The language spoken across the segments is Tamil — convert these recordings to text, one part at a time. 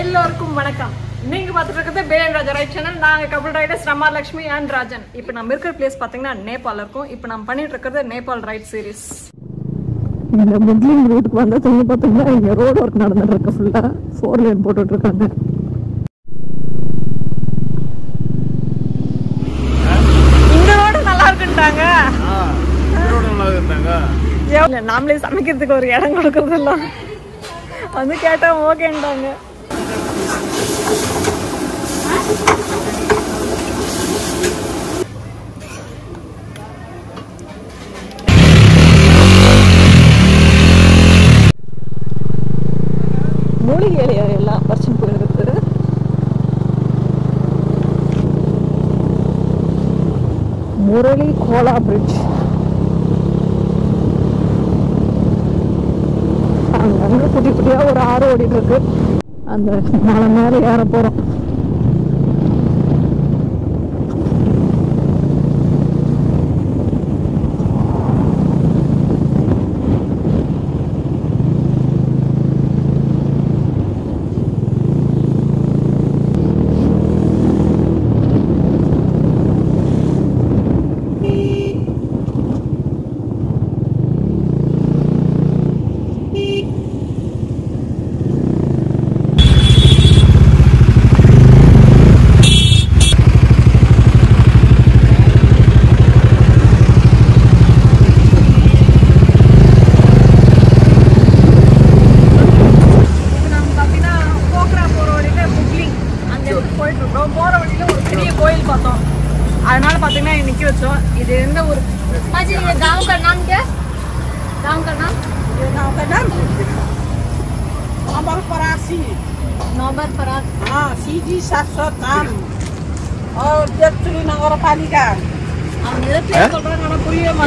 எல்லோருக்கும் வணக்கம். நீங்க பார்த்துட்டு இருக்கிறது பேலன் ராஜா ரைட் சேனல் நாங்க கபில் ரைடர்ஸ் ரமா லட்சுமி அண்ட் ராஜன். இப்போ நம்ம இருக்கிற பிளேஸ் பாத்தீங்கன்னா நேபாள் இருக்கும். இப்போ நம்ம பண்ணிட்டு இருக்கிறது நேபாள் ரைட் சீரிஸ் இந்த முட்லிங் ரூட்டுக்கு வந்தா சொல்லி பார்த்தீங்கன்னா இங்க ரோடு ஒர்க் நடந்துட்டு இருக்கு ஃபுல்லா ஃபோர் லேன் போட்டுட்டு இருக்காங்க இந்த ரோடு நல்லா இல்ல நாமளே சமைக்கிறதுக்கு ஒரு இடம் கொடுக்கறதெல்லாம். வந்து கேட்டா ஓகேன்ட்டாங்க மூலிகை எல்லாம் பறிச்சுன்னு போயிருக்கிறது முரளி கோலா பிரிட்ஜ் அங்கங்க குட்டி குட்டியா ஒரு ஆறு ஓடிட்டு இருக்கு. அந்த மலை மேல ஏற போறோம்.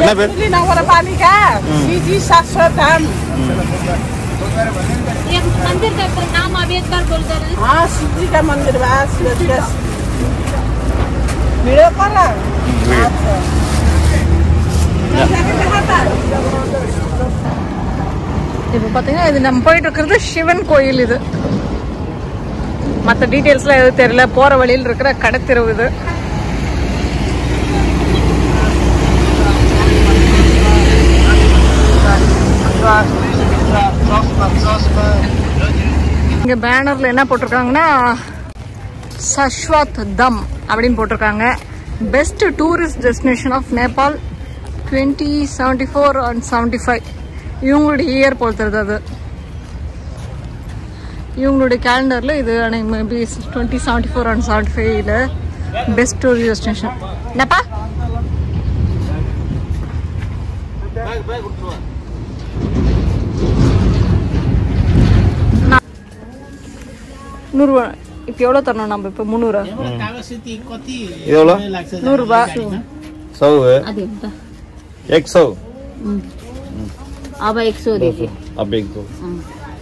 என்ன பேர் जगतुली नगर पालिका सीजी शाश्वत धाम मालूम ये मंदिर का पर नाम अभी एक बार बोल दे रहे हैं हाँ शिव जी का मंदिर बा शिव जी का वीडियो कर रहा अच्छा कैसा कैसा था இப்போ பார்த்தீங்கன்னா இது நம்ம போயிட்டு இருக்கிறது சிவன் கோயில் இது மற்ற டீட்டெயில்ஸ்லாம் எதுவும் தெரியல போகிற வழியில் இருக்கிற கடைத்தெருவு இது இங்க பேனர்ல என்ன போட்டிருக்காங்கன்னா சஷ்வாத் தம் அப்படின்னு போட்டிருக்காங்க. Best tourist destination of Nepal twenty seventy four and seventy five இவங்களுடைய இயர் பொறுத்துறது அது. இவங்களுடைய கேலண்டரில் இது maybe twenty seventy four and seventy ஃபைவ்ல பெஸ்ட் டூரிஸ்ட் டெஸ்டினேஷன் என்னப்பா? நூறுரூவா இப்போ எவ்வளோ தரணும் நம்ம இப்போ முந்நூறு இது எவ்வளோ நூறுரூபா सौ है अभी बता एक सौ अब एक सौ दीजिए अब एक दो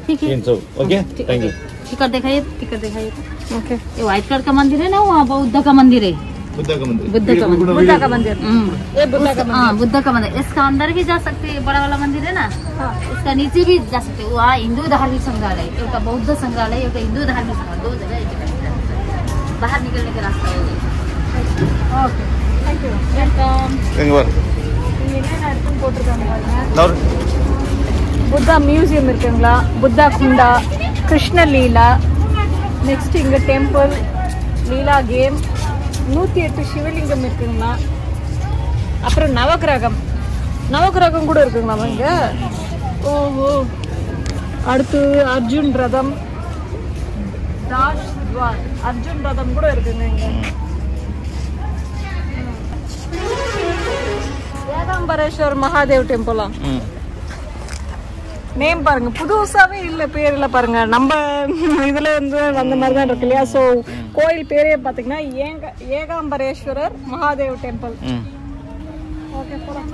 ठीक है तीन सौ ओके थैंक यू टिकट दिखाइए टिकट दिखाइए ஓகே ये व्हाइट कलर का मंदिर है ना वहाँ बुद्ध का मंदिर है बुद्ध का मंदिर बुद्ध का मंदिर बुद्धा का मंदिर हम्म। ये बुद्धा का हाँ बुद्ध का मंदिर इसका अंदर भी जा सकते हैं बड़ा वाला मंदिर है ना इसका नीचे भी जा सकते हैं वहाँ हिंदू धार्मिक संग्रहालय एक बौद्ध संग्रहालय एक हिंदू धार्मिक संग्रहालय दो जगह एक जगह बाहर निकलने का रास्ता है ஓகே தேங்க்யூ वेलकम எங்க பாரு இங்கே என்னென்ன இருக்குன்னு போட்டிருக்காங்க பாருங்க நவர் புத்தா மியூசியம் இருக்குங்களா புத்தா குண்டா கிருஷ்ண லீலா நெக்ஸ்ட் இங்க டெம்பிள் லீலா கேம் நூற்றி எட்டு சிவலிங்கம் இருக்குங்கண்ணா அப்புறம் நவகிரகம் நவகிரகம் கூட இருக்குங்களா இங்க? ஓஹோ. அடுத்து அர்ஜுன் ரதம். தாஷ் துவார் அர்ஜுன் ரதம் கூட இருக்குங்க இங்க. ஏகாம்பரேஸ்வர் மகாதேவ் டெம்பிளா? நேம் பாருங்க. புதுசாவே இல்ல பேர்ல பாருங்க. நம்ம இதுல வந்து வந்த மாதிரி தான் இருக்கு இல்லையா? ஸோ கோயில் பேரே பாத்தீங்கன்னா ஏங்க ஏகாம்பரேஸ்வரர் மகாதேவ் டெம்பிள் ஓகே போலாம்.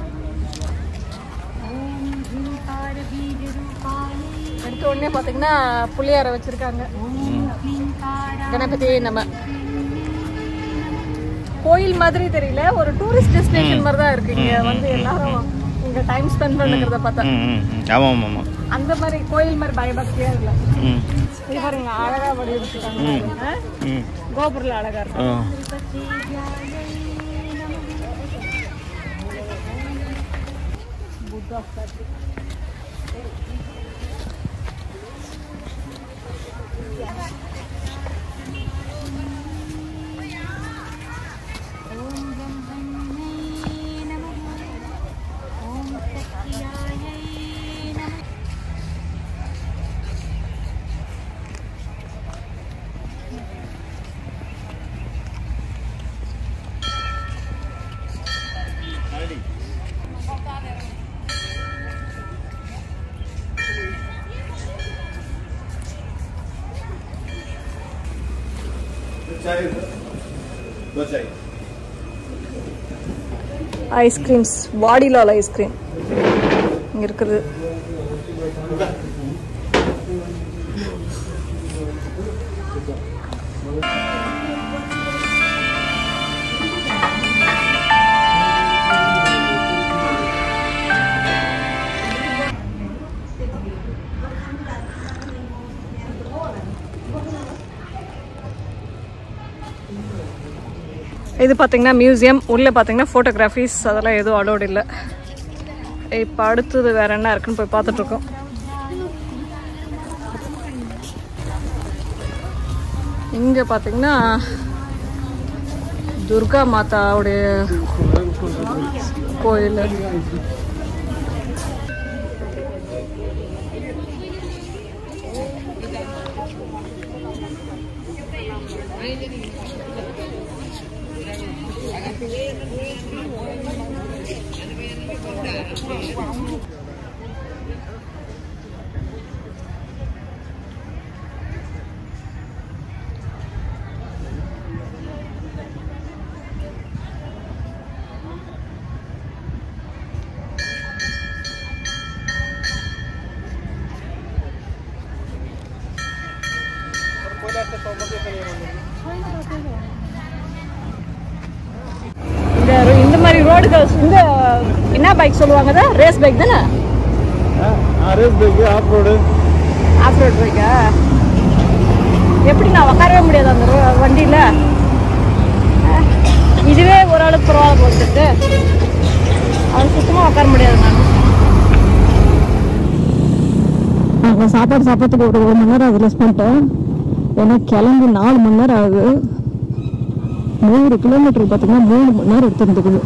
எடுத்த உடனே பாத்தீங்கன்னா புளியார வச்சிருக்காங்க. கணபதி நம்ம. கோயில் மாதிரி தெரியல. ஒரு டூரிஸ்ட் டெஸ்டினேஷன் மாதிரி தான் இருக்கு. இங்க வந்து எல்லாரும் இங்க டைம் ஸ்பெண்ட் பண்ணுறத பார்த்தா. ஆமாம் ஆமாம் அந்த மாதிரி கோயில் மாதிரி பயபக்தியா இல்ல. பாருங்க அழகா வடிவமைச்சிருக்காங்க கோபுரில் அழகா இருக்கு. ஐஸ்கிரீம்ஸ் வாடிலால் ஐஸ்கிரீம் இங்க இருக்குது. இது பார்த்தீங்கன்னா மியூசியம் உள்ளே பார்த்தீங்கன்னா ஃபோட்டோகிராஃபிஸ் அதெல்லாம் எதுவும் அலோடு இல்லை. இப்போ அடுத்தது வேறு என்ன இருக்குன்னு போய் பார்த்துட்ருக்கோம் இங்கே பார்த்தீங்கன்னா துர்கா மாதாவுடைய கோயில். இந்த மாதிரி ரோடுகள் இந்த என்ன பைக் சொல்லுவாங்க ரேஸ் பைக் தானே? Race bike off road off road பைக்கா எப்படி நான் உட்காரவே முடியாது அந்த வண்டியில்? இதுவே ஓரளவுக்கு பரவாயில்ல போட்டுட்டு அவன் சுத்தமாக உட்கார முடியாது நான். சாப்பாடு சாப்பிட்றதுக்கு ஒரு ஒரு மணி நேரம் அதில் ஸ்பெண்ட்டோம் ஏன்னா கிளம்பி நாலு மணி நேரம் ஆகுது. நூறு கிலோமீட்டர் பார்த்தீங்கன்னா மூணு மணி நேரம் எடுத்துருந்துக்குது.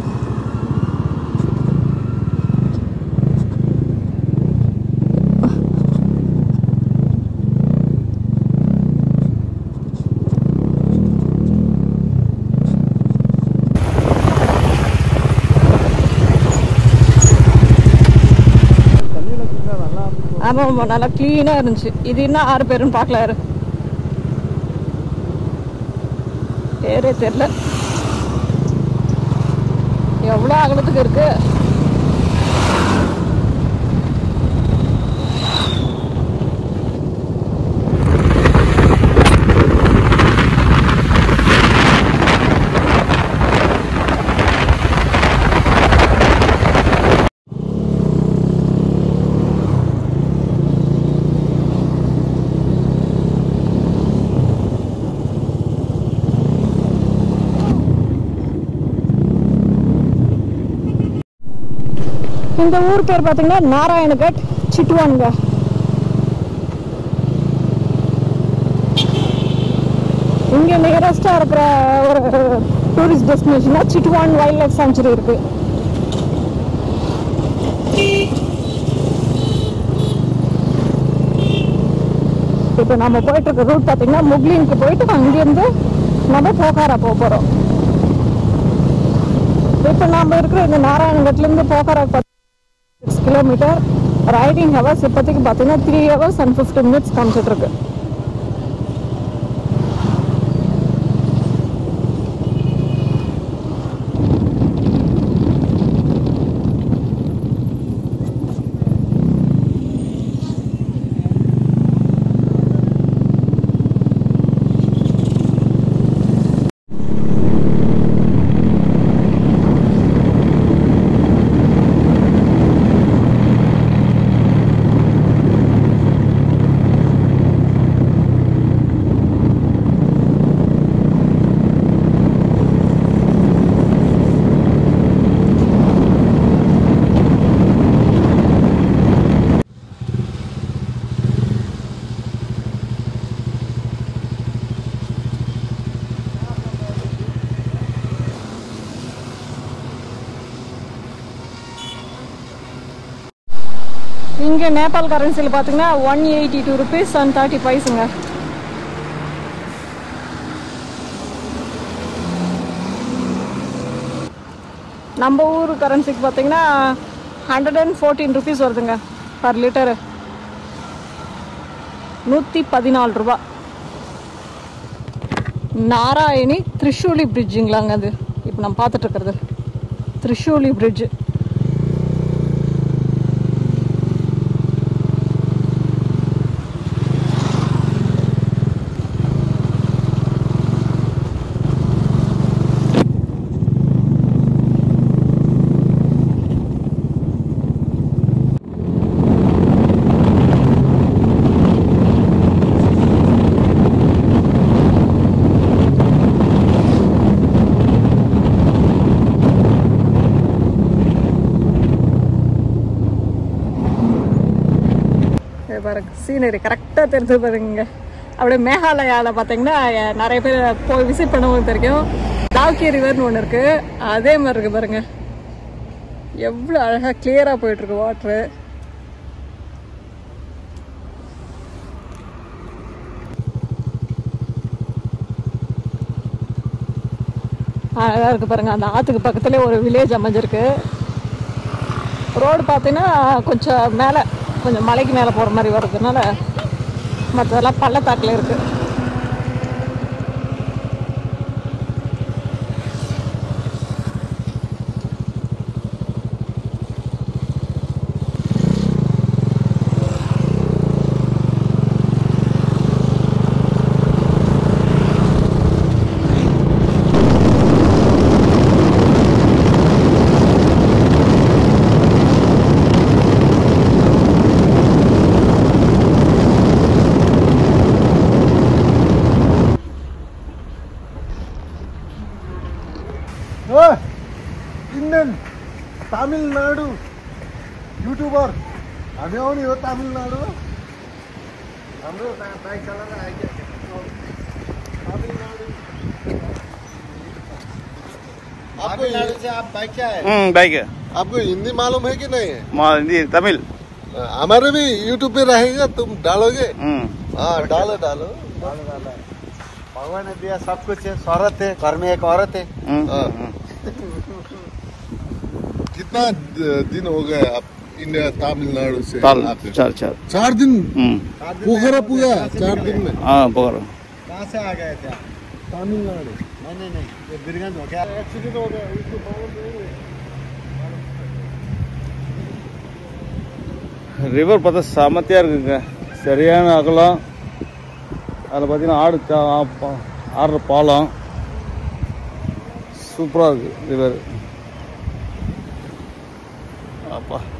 ஆமாம் ஆமாம் நல்லா க்ளீனாக இருந்துச்சு. இது இன்னும் ஆறு பேருன்னு பார்க்கல பேரே தெரில எவ்வளோ அகலத்துக்கு இருக்கு? இந்த ஊர் பேர் பார்த்தீங்கன்னா நாராயணகட் சிட்டுவானுங்க. இங்க நியரஸ்டா இருக்கிற ஒரு டூரிஸ்ட் டெஸ்டினேஷனா சிட்டுவான் வைல்ட் லைஃப் சாங்சுரி இருக்கு. இப்போ நம்ம போயிட்டு இருக்க ரூட் பார்த்தீங்கன்னா முக்லீனுக்கு போயிட்டு அங்கேருந்து நம்ம போகாரா போக போகிறோம் இப்போ நாம இருக்கிற இந்த நாராயணகட்லேருந்து Pokhara six kilometre riding hours இப்போதைக்கு பார்த்தீங்கன்னா three hours and fifty minutes Nepal கரன்சியில் பார்த்தீங்கன்னா one eighty two rupees and thirty பைஸுங்க நம்ம ஊர் கரன்சிக்கு பார்த்தீங்கன்னா ஹண்ட்ரட் அண்ட் ஃபோர்டீன் ருபீஸ் வருதுங்க பர் லிட்டரு நூற்றி பதினாலு ரூபா. நாராயணி திரிஷூலி பிரிட்ஜுங்களாங்க அது. இப்போ நம்ம பார்த்துட்டு இருக்கிறது. திரிஷூலி பிரிட்ஜு இது சீனரி கரெக்டாக தெரிஞ்சு பாருங்க. அப்படியே மேகாலயாவில் பார்த்தீங்கன்னா நிறைய பேர் போய் விசிட் பண்ணவும் தெரியும். டால்கி ரிவர்னு ஒன்று இருக்கு. அதே மாதிரி இருக்கு பாருங்க. எவ்வளோ அழகாக கிளியராக போயிட்டு இருக்கு வாட்ரு அழகாக இருக்கு பாருங்க. அந்த ஆற்றுக்கு பக்கத்துலேயே ஒரு வில்லேஜ் அமைஞ்சிருக்கு. ரோடு பார்த்தீங்கன்னா கொஞ்சம் மேலே. கொஞ்சம் மலைக்கு மேலே போகிற மாதிரி வர்றதுனால மற்றதெல்லாம் பள்ளத்தாக்கில் இருக்குது Nadu, YouTuber. हामी आउने हो तामिलनाडु? हाम्रो बाइक चलाएर आइदियो तामिलनाडु। तमिलनाडु से आप बाइक क्या है? हम्म बाइक है। आपको हिंदी मालूम है कि नहीं है? हिंदी तमिल। हमारे भी यूट्यूब पे रहेगा तुम डालोगे? हम्म। हाँ डालो डालो। डालो डालो। भगवान ने दिया सब कुछ है शौहरत है घर में एक औरत है। हम्म, हाँ। हम्म। कितना द- दिन हो गए आप इंडिया तमिलनाडु से चार आते? चार चार चार दिन हम्म पोखरा पुगा चार दिन में हाँ पकड़ो कहाँ से आ गए थे आप? तमिलनाडु नहीं नहीं नहीं ये बीरगंज हो गया एक्सीडेंट हो गया उसको मालूम नहीं है ரிவர் பார்த்தா செமத்தியாக இருக்குங்க சரியான அகலம் அதில் பார்த்தீங்கன்னா ஆடு தா- ஆ- பா- ஆடுற பாலம் சூப்பராக இருக்குது ரிவர் அப்பா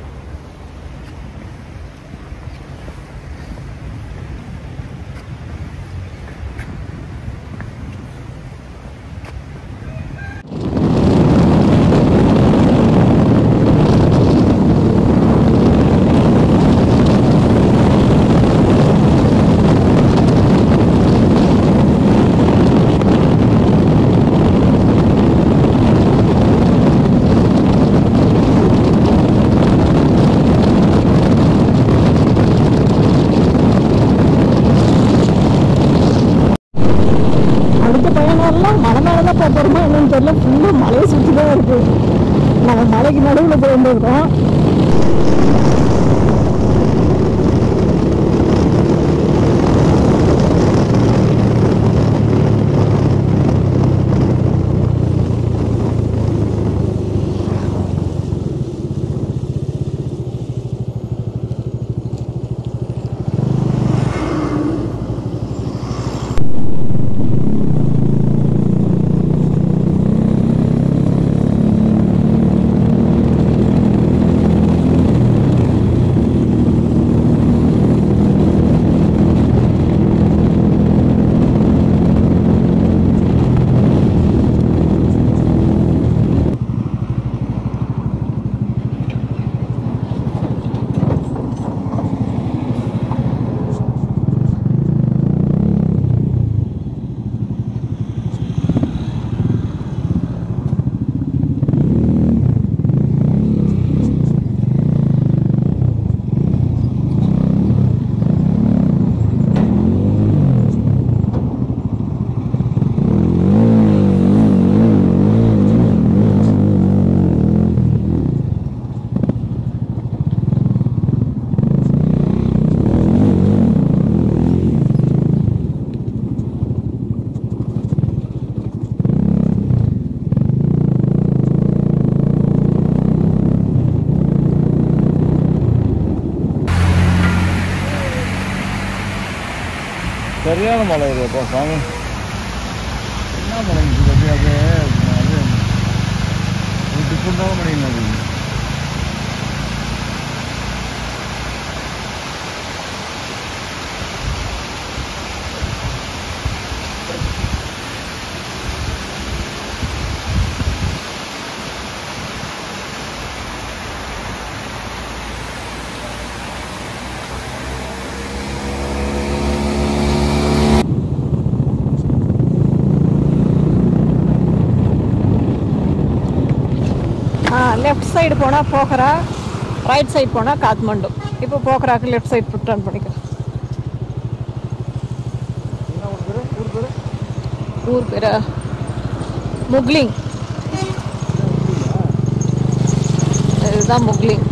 normal oluyor bakalım. Left side போனால் போகரா ரைட் சைடு போனால் காத்மண்டு. இப்போ போகராக்கு லெஃப்ட் சைடு டர்ன் பண்ணிக்கிறேன் ஊர் பேரா? முக்லிங். இதுதான் முக்லிங்.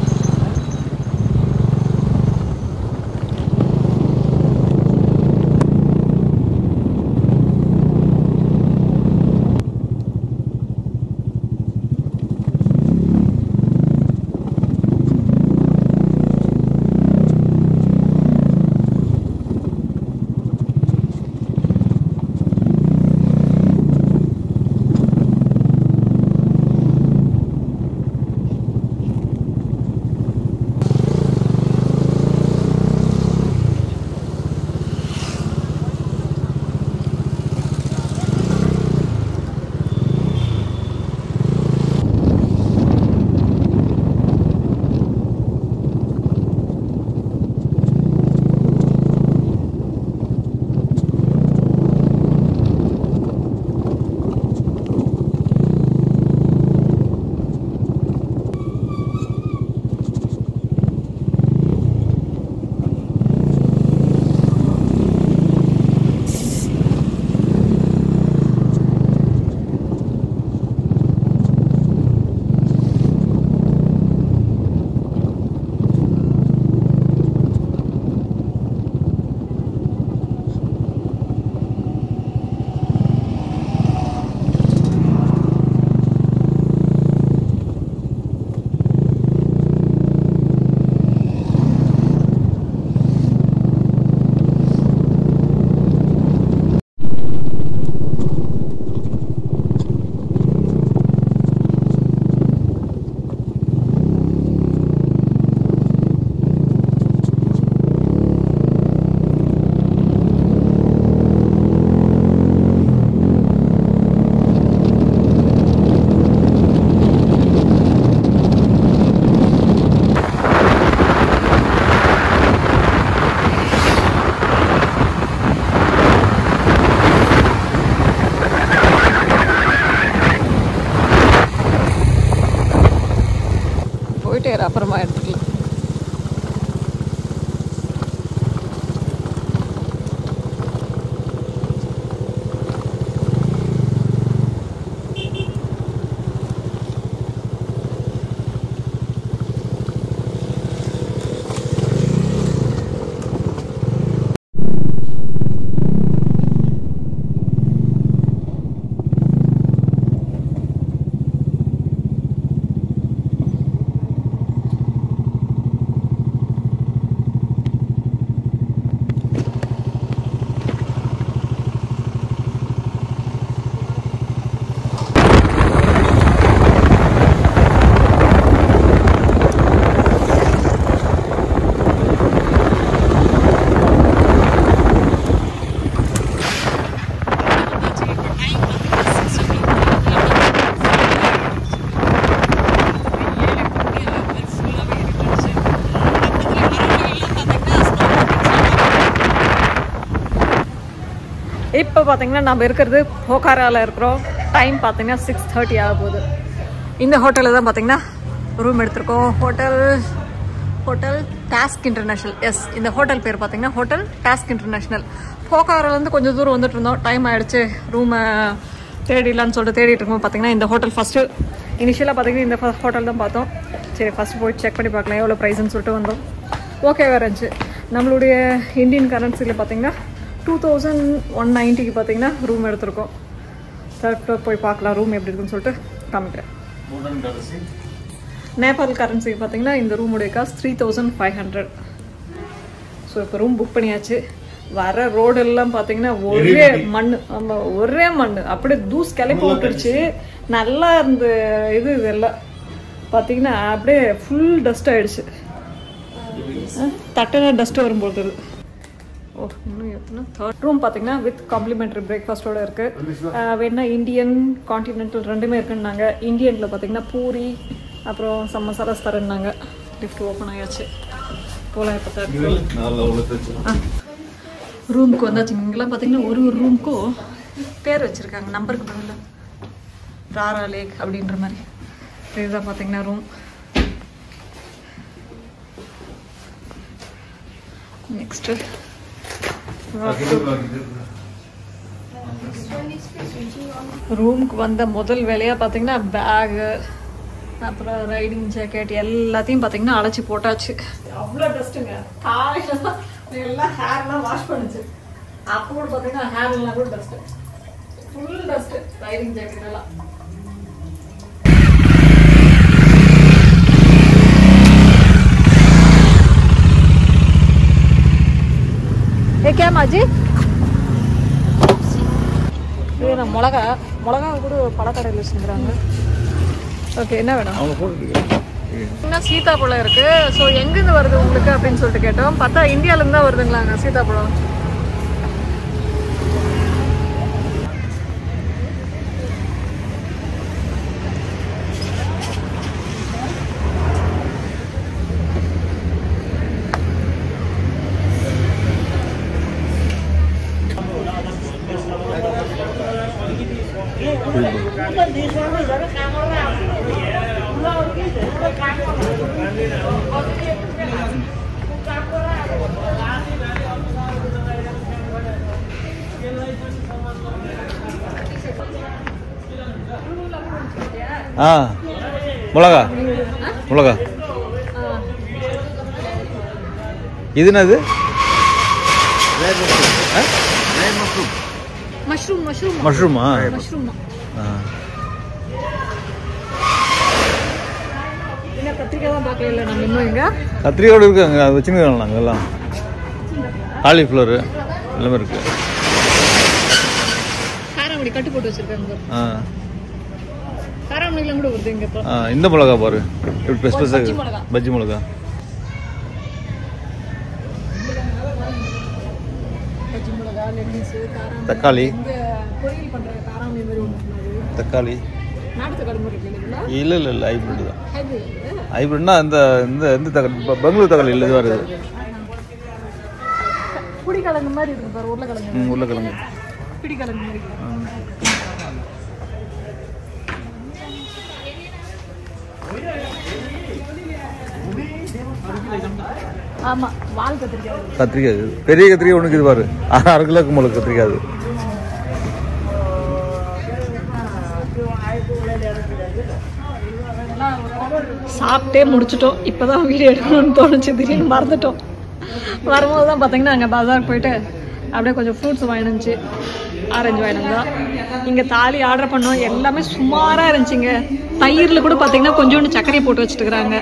இப்போ பார்த்தீங்கன்னா நம்ம இருக்கிறது போக்காராவில் இருக்கிறோம். டைம் பார்த்தீங்கன்னா சிக்ஸ் தேர்ட்டி ஆக போகுது. இந்த ஹோட்டலில் தான் பார்த்தீங்கன்னா ரூம் எடுத்திருக்கோம். Hotel hotel task international yes இந்த ஹோட்டல் பேர் பார்த்தீங்கன்னா ஹோட்டல் டாஸ்க் இன்டர்நேஷ்னல் போகாரிலேருந்து கொஞ்சம் தூரம் வந்துட்டு இருந்தோம். டைம் ஆகிடுச்சு ரூமை தேடிடலான்னு சொல்லிட்டு தேடிட்டு இருக்கோம் பார்த்தீங்கன்னா இந்த ஹோட்டல் ஃபஸ்ட்டு இனிஷியலாக பார்த்தீங்கன்னா இந்த ஹோட்டல் தான் பார்த்தோம். சரி ஃபஸ்ட்டு போய் செக் பண்ணி பார்க்கலாம். எவ்வளோ ப்ரைஸ்னு சொல்லிட்டு வந்தோம். ஓகேவா இருந்துச்சு. நம்மளுடைய இந்தியன் கரன்சியில் பார்த்தீங்கன்னா டூ தௌசண்ட் ஒன் நைன்ட்டிக்கு பார்த்தீங்கன்னா ரூம் எடுத்திருக்கோம். தேர்ட் ஃப்ளோர் போய் பார்க்கலாம் ரூம் எப்படி இருக்குன்னு சொல்லிட்டு காமிக்கிறேன். நேபாள் கரன்சிக்கு பார்த்தீங்கன்னா இந்த ரூமுடைய cost three thousand five hundred so இப்போ ரூம் புக் பண்ணியாச்சு. வர ரோடு எல்லாம் பாத்தீங்கன்னா ஒரே மண்ணு. ஆமா ஒரே மண்ணு. அப்படியே தூஸ் கிளப்பி விட்டுருச்சு. நல்லா இருந்த இது இதெல்லாம். பாத்தீங்கன்னா அப்படியே ஃபுல் டஸ்ட் ஆயிடுச்சு. தட்டுனா டஸ்ட் வரும் போது ஓ இன்னும் எத்தனை? தேர்ட் ரூம் பார்த்தீங்கன்னா வித் காம்ப்ளிமெண்ட்ரி பிரேக்ஃபாஸ்ட்டோட இருக்கு. அஹ் வேணா இந்தியன் கான்டினென்டல் ரெண்டுமே இருக்குன்னாங்க. இந்தியனில் பார்த்தீங்கன்னா பூரி அப்புறம் சம் மசாலாஸ் தரேன்னாங்க. லிஃப்ட் ஓப்பன் ஆயாச்சு. போகலாம் இப்போ தேர்ட் ரூமுக்கு வந்தாச்சு. இங்கெல்லாம் பார்த்தீங்கன்னா ஒரு ஒரு ரூமுக்கும் பேர் வச்சுருக்காங்க. நம்பருக்கு பதிலாக ராரா லேக் அப்படின்ற மாதிரி. இதுதான் பார்த்தீங்கன்னா ரூம் நெக்ஸ்ட்டு ரூமுக்கு வந்த முதல் வேலையாக பார்த்தீங்கன்னா பேகு அப்புறம் ரைடிங் ஜாக்கெட் எல்லாத்தையும் பார்த்தீங்கன்னா அழைச்சி போட்டாச்சு. அவ்வளோ டஸ்ட்டுங்க காலையில் எல்லாம் ஹேர்லாம் வாஷ் பண்ணுச்சு. அப்போ கூட பார்த்தீங்கன்னா ஹேர் எல்லாம் கூட dust full dust riding jacket எல்லாம். ஏ கேமாஜி இது நான் மிளகா மிளகா கூட பழக்கடையில் வச்சுருக்குறாங்க. ஓகே என்ன வேணும்? என்ன சீதாப்பழம் இருக்கு. ஸோ எங்கேருந்து வருது உங்களுக்கு அப்படின்னு சொல்லிட்டு கேட்டோம். பார்த்தா இந்தியாவிலேருந்து தான் வருதுங்களாங்க சீதாப்பழம். ஆ மிளகா. மிளகா. இது என்னது மஷ்ரூம் கத்திரிக்காயோடு இருக்காங்க அது வச்சுருக்காங்க நாங்கள் எல்லாம். காலிஃப்ளவர் எல்லாமே இருக்கு. ஆ காராமணிலாம் கூட வருது இங்க இப்போ ஆ இந்த மிளகா பாரு. பஜ்ஜி பெருசாக மிளகா. பஜ்ஜி மிளகா. தக்காளி. தக்காளி. இல்லை இல்லை இல்லை ஹைப்ரிட் தான். ஹைப்ரிட் ஹைப்ரிட்னா இந்த இந்த இந்த தக்காளி பெங்களூர் தக்காளி இல்லை இது. வருது புடிக்கிழங்கு மாதிரி இருக்கு பாரு உருளைக்கிழங்கு. உருளைக்கிழங்கு. கத்திரிக்காய். பெரிய கத்திரிக்காய் ஒன்றுக்கு இது பாரு. அரை கிலோக்கு முளை கத்திரிக்காய் அது. சாப்பிட்டே முடிச்சிட்டோம். இப்போதான் வீடியோ எடுக்கணும்னு தோணுச்சு. திடீர்னு மறந்துட்டோம். வரும்போது தான் பார்த்தீங்கன்னா அங்கே பஜார் போயிட்டு அப்படியே கொஞ்சம் ஃப்ரூட்ஸ் வாங்கினுச்சு. ஆரஞ்சு வாங்கினதா இங்கே தாலி ஆர்டர் பண்ணோம். எல்லாமே சுமாராக இருந்துச்சுங்க. தயிரில் கூட பார்த்தீங்கன்னா கொஞ்சோண்டு சர்க்கரையை போட்டு வச்சுட்டுக்கிறாங்க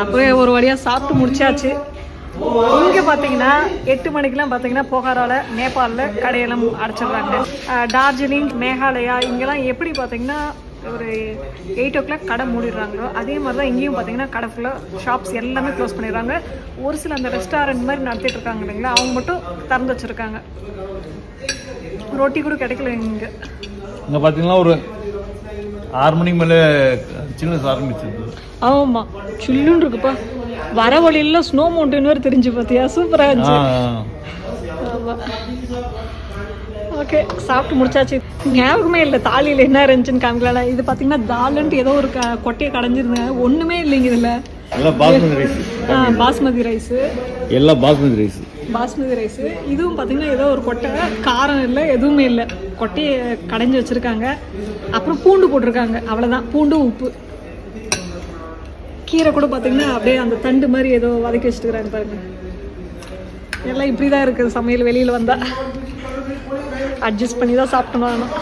அப்படியே ஒரு வழியாக சாப்பிட்டு முடிச்சாச்சு. இங்கே பார்த்தீங்கன்னா எட்டு மணிக்கெலாம் பார்த்தீங்கன்னா போகாரால நேபாளில் கடையெல்லாம் அடைச்சிடுறாங்க. டார்ஜிலிங் மேகாலயா இங்கெல்லாம் எப்படி பார்த்தீங்கன்னா ஒரு எயிட் ஓ கிளாக் கடை மூடிடுறாங்களோ அதே மாதிரி தான் இங்கேயும் பார்த்தீங்கன்னா கடை ஃபுல்லாக ஷாப்ஸ் எல்லாமே க்ளோஸ் பண்ணிடுறாங்க. ஒரு சில அந்த ரெஸ்டாரண்ட் மாதிரி நடத்திட்டு இருக்காங்க இல்லைங்களா அவங்க மட்டும் திறந்து வச்சுருக்காங்க. ரொட்டி கூட கிடைக்கல இங்கே. இங்கே பார்த்தீங்கன்னா ஒரு ஆறு மணிக்கு மேலே சின்ன ஆரம்பிச்சிருது. ஆமாம் சில்லுன்னு இருக்குப்பா. வர வழியில ஸ்னோ மவுண்டன் வேறு தெரிஞ்சு பார்த்தியா சூப்பராக இருந்துச்சு. ஓகே சாப்பிட்டு முடிச்சாச்சு. ஞாபகமே இல்லை தாலியில் என்ன இருந்துச்சுன்னு காமிக்கலாம் இது பார்த்தீங்கன்னா தாலுன்ட்டு ஏதோ ஒரு கொட்டையை கடைஞ்சிருந்தேன் ஒன்றுமே இல்லைங்க இதில். எல்லாம் பாஸ்மதி ரைஸ் பாஸ்மதி ரைஸு எல்லாம் பாஸ்மதி ரைஸ் பாஸ்மதி ரைஸு இதுவும் பார்த்தீங்கன்னா ஏதோ ஒரு கொட்டை. காரம் இல்லை எதுவுமே இல்லை. கொட்டையை கடைஞ்சி வச்சுருக்காங்க. அப்புறம் பூண்டு போட்டிருக்காங்க. அவ்வளோதான் பூண்டு உப்பு. கீரை கூட பார்த்தீங்கன்னா அப்படியே அந்த தண்டு மாதிரி ஏதோ வதக்கி வச்சுட்டுக்கிறாங்க பாருங்க. எல்லாம் இப்படி தான் இருக்குது சமையல் வெளியில் வந்தால் அட்ஜஸ்ட் பண்ணி தான் சாப்பிட்டோம் ஆனால்